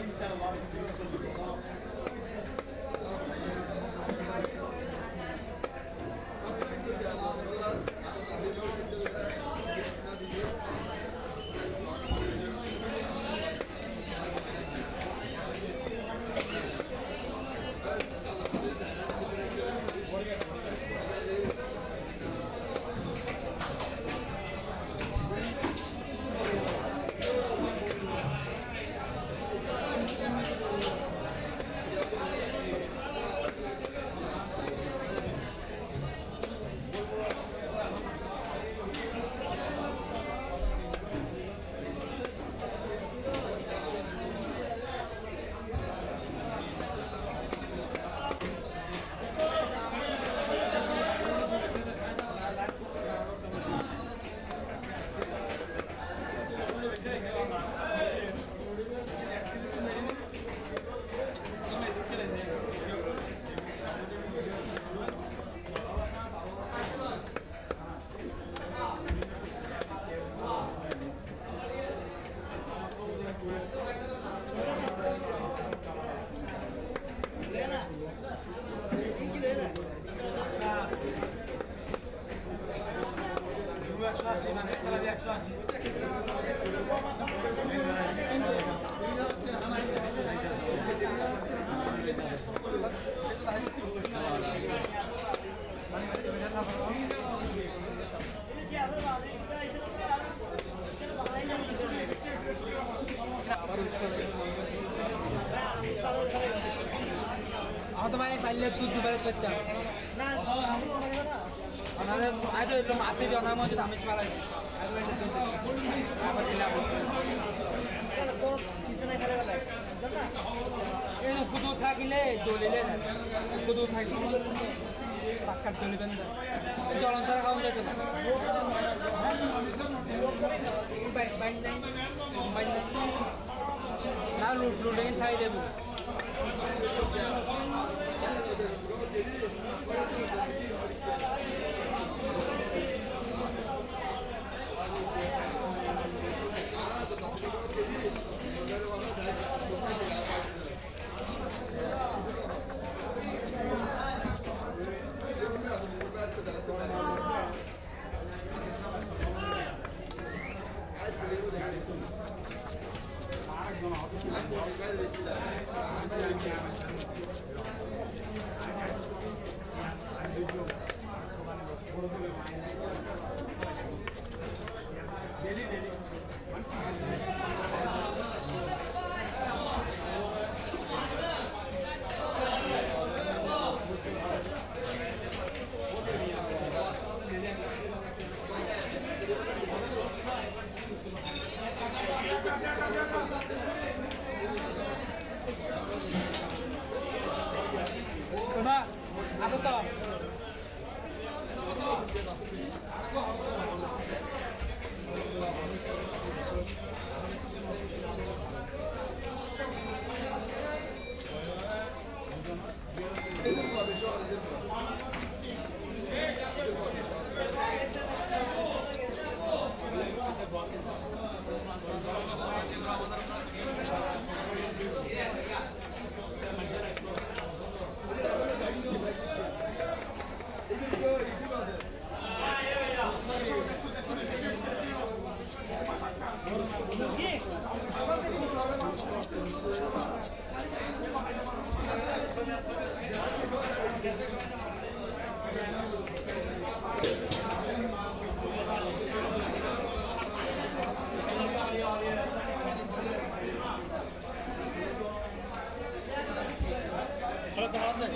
think that a lot of people একশো আশি মানে একশো আশি তো ভাই পাইলে তুই দুবার করতাম দিয়ে ওনার মধ্যে আমি আবার কুদু থাকিলে দলিলে কুদু থাকিলে পাক্কার দলিবেন জলন ছাড়া খাওয়া যেত না না লুট লুটে খাই দেবো। Şurada daha da.